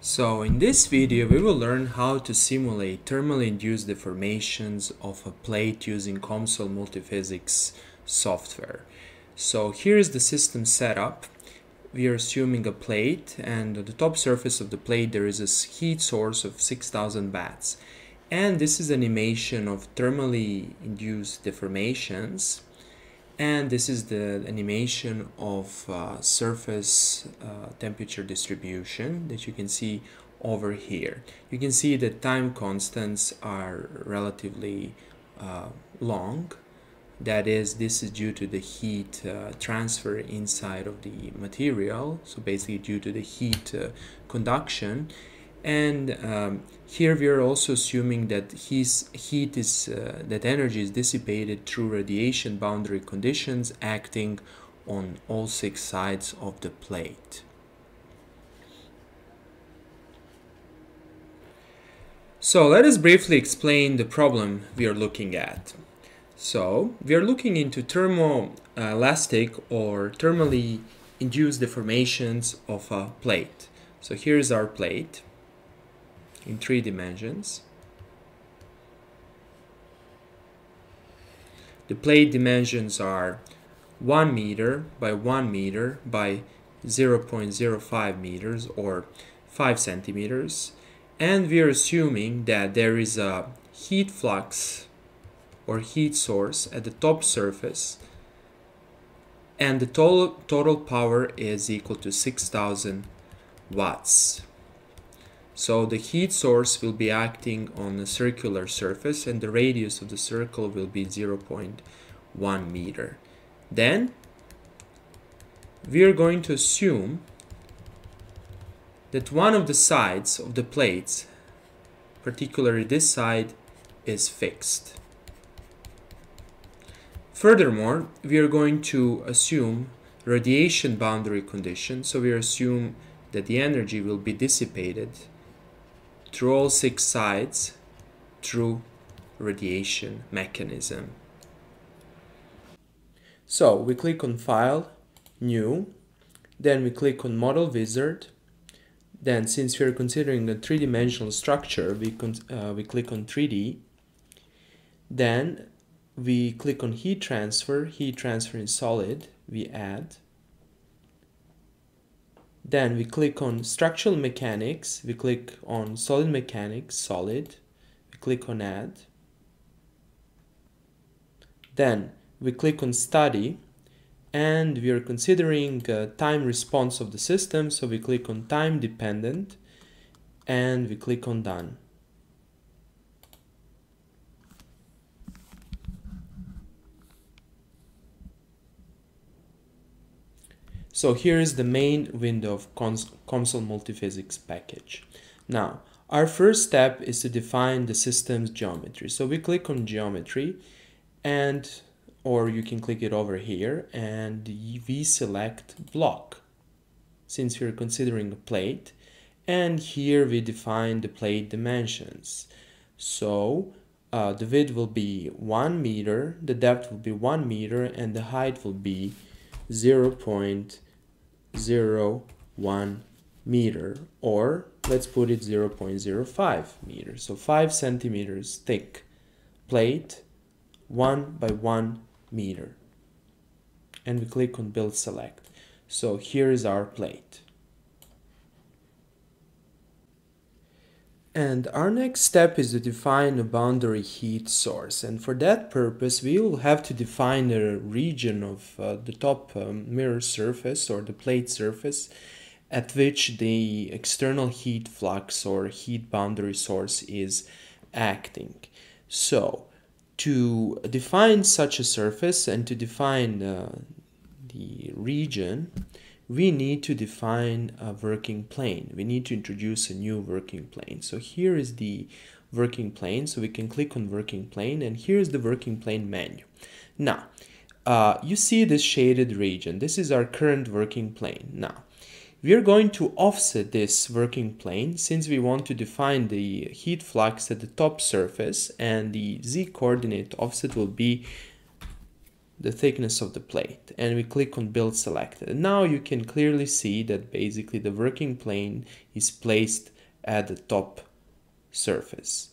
So in this video we will learn how to simulate thermally induced deformations of a plate using COMSOL Multiphysics software. So here is the system setup. We are assuming a plate and on the top surface of the plate there is a heat source of 6000 watts. And this is animation of thermally induced deformations and this is the animation of uh, surface uh, temperature distribution that you can see over here. You can see that time constants are relatively uh, long. That is, this is due to the heat uh, transfer inside of the material, so basically due to the heat uh, conduction and um, here we are also assuming that his heat is uh, that energy is dissipated through radiation boundary conditions acting on all six sides of the plate. So let us briefly explain the problem we are looking at. So we are looking into thermoelastic or thermally induced deformations of a plate. So here's our plate in three dimensions. The plate dimensions are 1 meter by 1 meter by 0.05 meters or 5 centimeters and we are assuming that there is a heat flux or heat source at the top surface and the total, total power is equal to 6000 watts. So the heat source will be acting on a circular surface and the radius of the circle will be 0.1 meter. Then we are going to assume that one of the sides of the plates, particularly this side, is fixed. Furthermore, we are going to assume radiation boundary condition, so we assume that the energy will be dissipated through all six sides through radiation mechanism. So we click on File, New, then we click on Model Wizard. Then since we are considering a three-dimensional structure, we, uh, we click on 3D. Then we click on Heat Transfer, Heat Transfer in Solid, we add. Then we click on structural mechanics, we click on solid mechanics, solid, we click on add. Then we click on study and we are considering uh, time response of the system, so we click on time dependent and we click on done. So here is the main window of COMSOL Multiphysics package. Now, our first step is to define the system's geometry. So we click on geometry and or you can click it over here and we select block since we're considering a plate and here we define the plate dimensions. So uh, the width will be 1 meter, the depth will be 1 meter and the height will be 0. 0.01 meter or let's put it 0.05 meters. So 5 centimeters thick plate 1 by 1 meter. And we click on build select. So here is our plate And our next step is to define a boundary heat source. And for that purpose, we will have to define a region of uh, the top um, mirror surface or the plate surface at which the external heat flux or heat boundary source is acting. So, to define such a surface and to define uh, the region, we need to define a working plane. We need to introduce a new working plane. So here is the working plane. So we can click on working plane and here's the working plane menu. Now, uh, you see this shaded region. This is our current working plane. Now, we are going to offset this working plane since we want to define the heat flux at the top surface and the z coordinate offset will be the thickness of the plate and we click on build selected. And now you can clearly see that basically the working plane is placed at the top surface.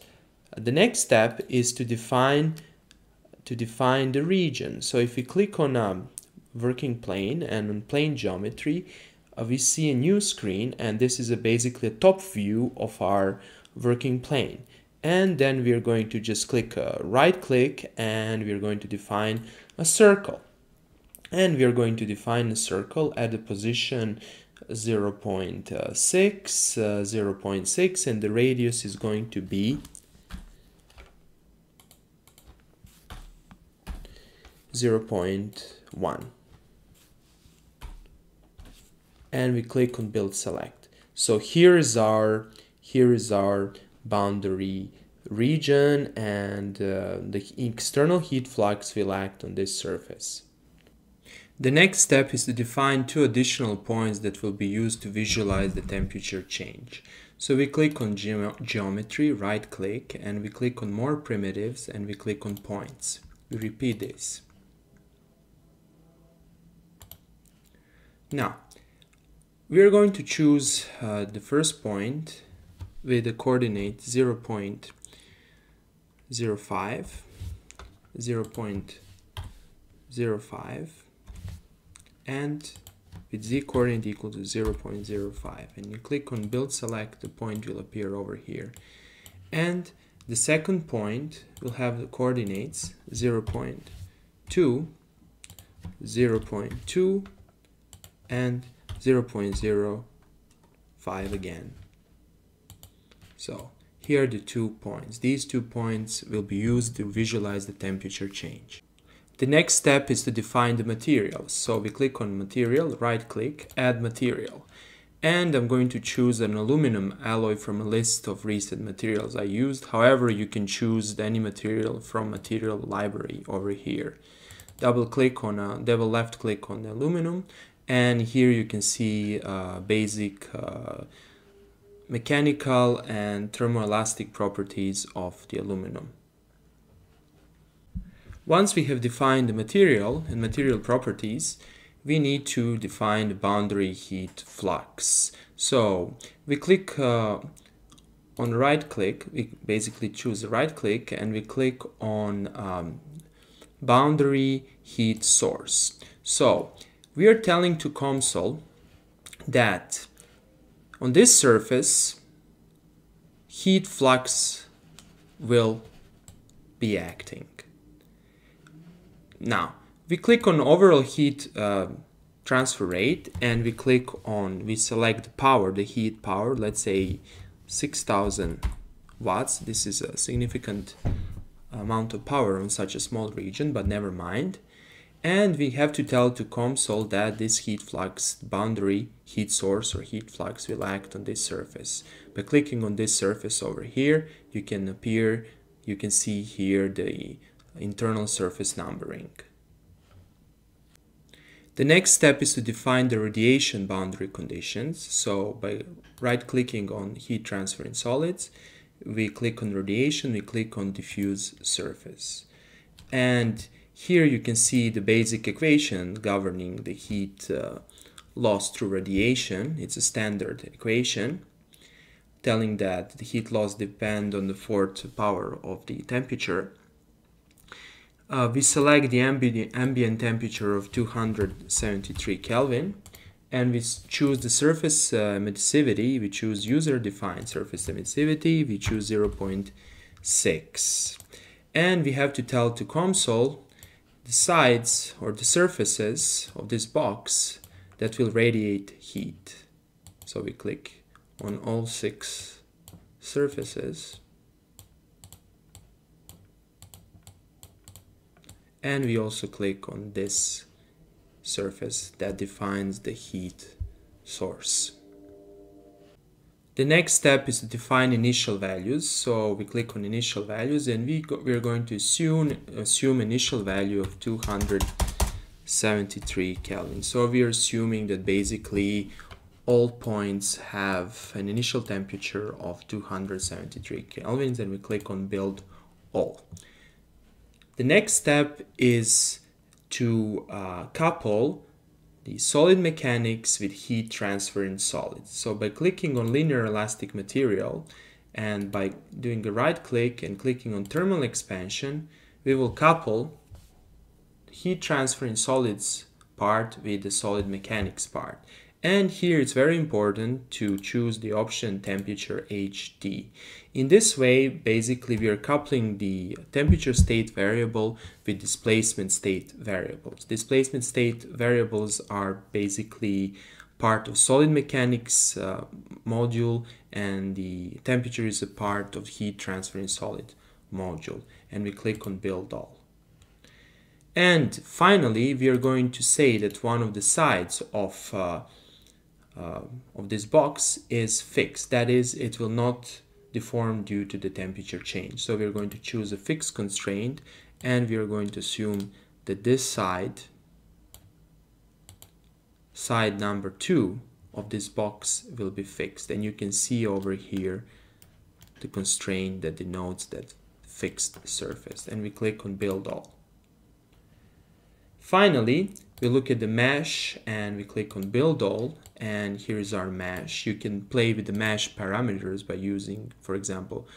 The next step is to define to define the region. So if we click on a um, working plane and on plane geometry, uh, we see a new screen and this is a basically a top view of our working plane. And then we're going to just click uh, right click and we're going to define a circle. And we're going to define a circle at the position 0 0.6, uh, 0.6 and the radius is going to be 0.1 and we click on build select so here is our here is our boundary region and uh, the external heat flux will act on this surface the next step is to define two additional points that will be used to visualize the temperature change. So we click on ge geometry, right click, and we click on more primitives and we click on points. We repeat this. Now, we are going to choose uh, the first point with the coordinate 0 0.05, 0 0.05, and with z coordinate equal to 0 0.05 and you click on build select the point will appear over here and the second point will have the coordinates 0 0.2 0 0.2 and 0.05 again. So here are the two points. These two points will be used to visualize the temperature change. The next step is to define the materials. So we click on material, right click, add material. And I'm going to choose an aluminum alloy from a list of recent materials I used. However, you can choose any material from material library over here. Double click on a double left click on the aluminum and here you can see uh, basic uh, mechanical and thermoelastic properties of the aluminum. Once we have defined the material and material properties, we need to define the boundary heat flux. So we click uh, on right click, we basically choose the right click and we click on um, boundary heat source. So we are telling to COMSOL that on this surface heat flux will be acting. Now we click on overall heat uh, transfer rate and we click on we select power the heat power let's say 6000 watts this is a significant amount of power on such a small region but never mind and we have to tell to COMSOL that this heat flux boundary heat source or heat flux will act on this surface. By clicking on this surface over here, you can appear, you can see here the internal surface numbering. The next step is to define the radiation boundary conditions. So by right clicking on heat transfer in solids, we click on radiation, we click on diffuse surface. And here you can see the basic equation governing the heat uh, loss through radiation. It's a standard equation telling that the heat loss depend on the fourth power of the temperature. Uh, we select the ambient, ambient temperature of 273 Kelvin and we choose the surface uh, emissivity. We choose user-defined surface emissivity. We choose 0.6 and we have to tell to COMSOL the sides or the surfaces of this box that will radiate heat. So we click on all six surfaces and we also click on this surface that defines the heat source. The next step is to define initial values. So we click on initial values and we, go, we are going to assume, assume initial value of 273 Kelvin. So we are assuming that basically all points have an initial temperature of 273 Kelvins and we click on build all. The next step is to uh, couple the solid mechanics with heat transfer in solids. So by clicking on linear elastic material and by doing a right click and clicking on thermal expansion, we will couple heat transfer in solids part with the solid mechanics part. And here it's very important to choose the option temperature ht. In this way, basically we are coupling the temperature state variable with displacement state variables. Displacement state variables are basically part of solid mechanics uh, module and the temperature is a part of heat transfer in solid module. And we click on build all. And finally, we are going to say that one of the sides of uh, uh, of this box is fixed. That is, it will not deform due to the temperature change. So we're going to choose a fixed constraint and we are going to assume that this side, side number two of this box will be fixed. And you can see over here the constraint that denotes that fixed surface. And we click on build all. Finally, we look at the mesh and we click on build all and here's our mesh. You can play with the mesh parameters by using, for example,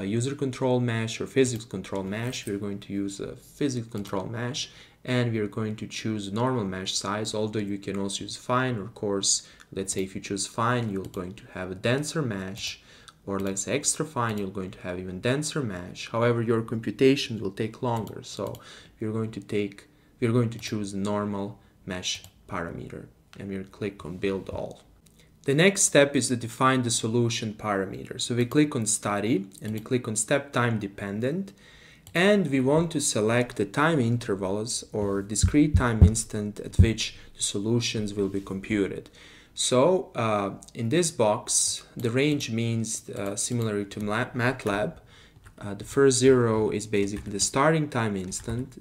user control mesh or physics control mesh. We're going to use a physics control mesh and we're going to choose normal mesh size, although you can also use fine or coarse. Let's say if you choose fine, you're going to have a denser mesh or let's say extra fine, you're going to have even denser mesh. However, your computation will take longer. So you're going to take we're going to choose normal mesh parameter and we'll click on build all. The next step is to define the solution parameter. So we click on study and we click on step time dependent and we want to select the time intervals or discrete time instant at which the solutions will be computed. So uh, in this box, the range means uh, similar to MATLAB, uh, the first zero is basically the starting time instant,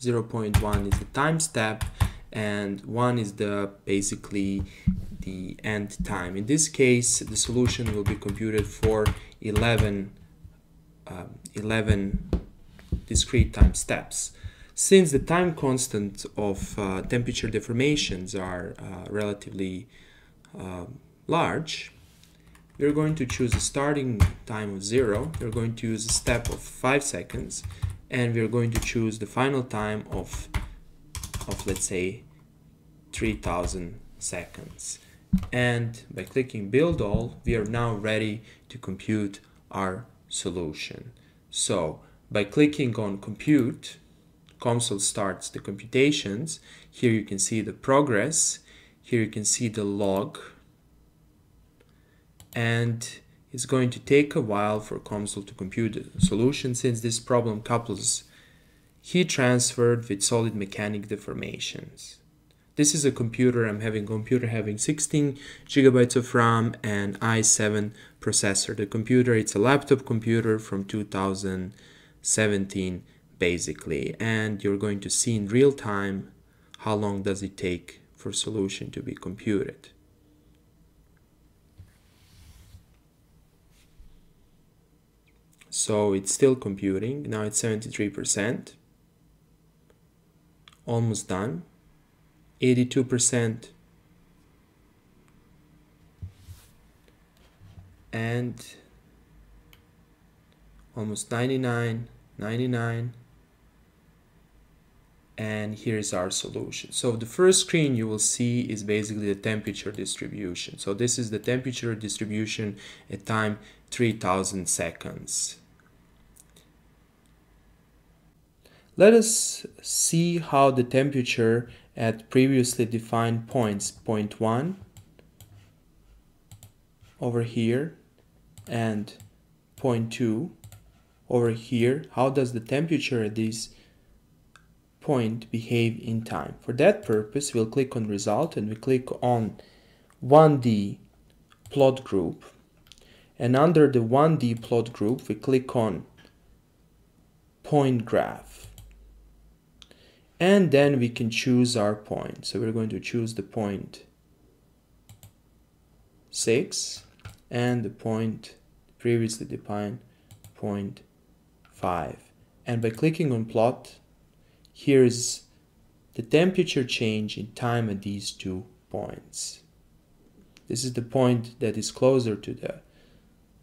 0 0.1 is the time step, and 1 is the basically the end time. In this case, the solution will be computed for 11, uh, 11 discrete time steps. Since the time constant of uh, temperature deformations are uh, relatively uh, large, we're going to choose a starting time of 0, we're going to use a step of 5 seconds, and we're going to choose the final time of, of let's say, 3000 seconds. And by clicking build all, we are now ready to compute our solution. So by clicking on compute, COMSOL starts the computations. Here you can see the progress. Here you can see the log and it's going to take a while for COMSOL to compute the solution since this problem couples heat transferred with solid mechanic deformations. This is a computer, I'm having a computer having 16 gigabytes of RAM and i7 processor. The computer, it's a laptop computer from 2017 basically and you're going to see in real time how long does it take for solution to be computed. So it's still computing. Now it's 73%. Almost done. 82%. And almost 99, 99. And here's our solution. So the first screen you will see is basically the temperature distribution. So this is the temperature distribution at time 3000 seconds. Let us see how the temperature at previously defined points, point 1 over here and point 2 over here, how does the temperature at this point behave in time. For that purpose, we'll click on result and we click on 1D plot group. And under the 1D plot group, we click on point graph and then we can choose our point. So we're going to choose the point 6 and the point previously defined point 5. And by clicking on plot, here is the temperature change in time at these two points. This is the point that is closer to the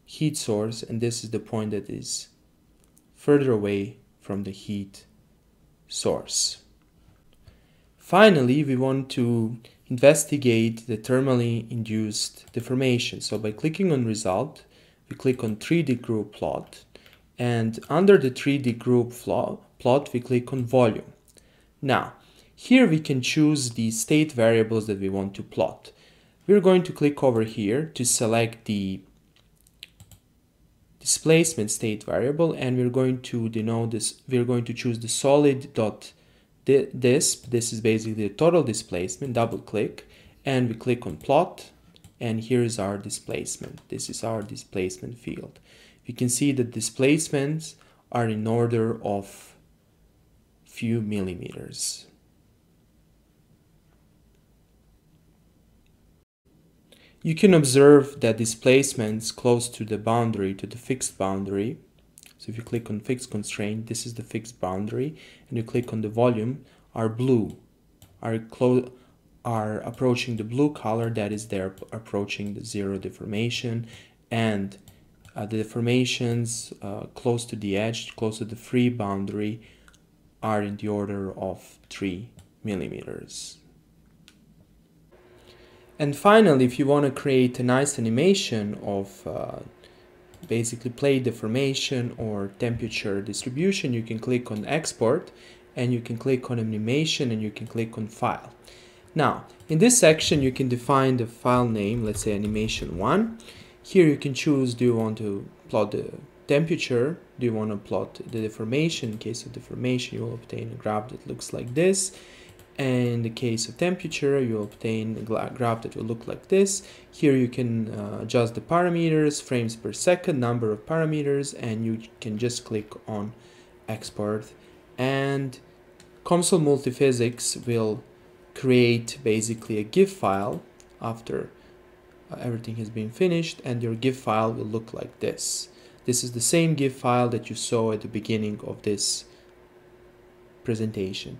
heat source and this is the point that is further away from the heat source. Finally, we want to investigate the thermally induced deformation. So by clicking on result, we click on 3D group plot and under the 3D group plot, we click on volume. Now, here we can choose the state variables that we want to plot. We're going to click over here to select the displacement state variable and we're going to denote this, we're going to choose the solid dot disp. This is basically the total displacement, double click and we click on plot and here is our displacement. This is our displacement field. You can see that displacements are in order of few millimeters. You can observe that displacements close to the boundary, to the fixed boundary. So if you click on fixed constraint, this is the fixed boundary, and you click on the volume, are blue, are close are approaching the blue color that is there approaching the zero deformation and uh, the deformations uh, close to the edge close to the free boundary are in the order of 3 millimeters and finally if you want to create a nice animation of uh, basically plate deformation or temperature distribution you can click on export and you can click on animation and you can click on file now, in this section, you can define the file name, let's say animation1. Here you can choose, do you want to plot the temperature? Do you want to plot the deformation? In case of deformation, you will obtain a graph that looks like this. And in the case of temperature, you obtain a graph that will look like this. Here you can uh, adjust the parameters, frames per second, number of parameters, and you can just click on export. And COMSOL Multiphysics will create basically a GIF file after uh, everything has been finished and your GIF file will look like this. This is the same GIF file that you saw at the beginning of this presentation.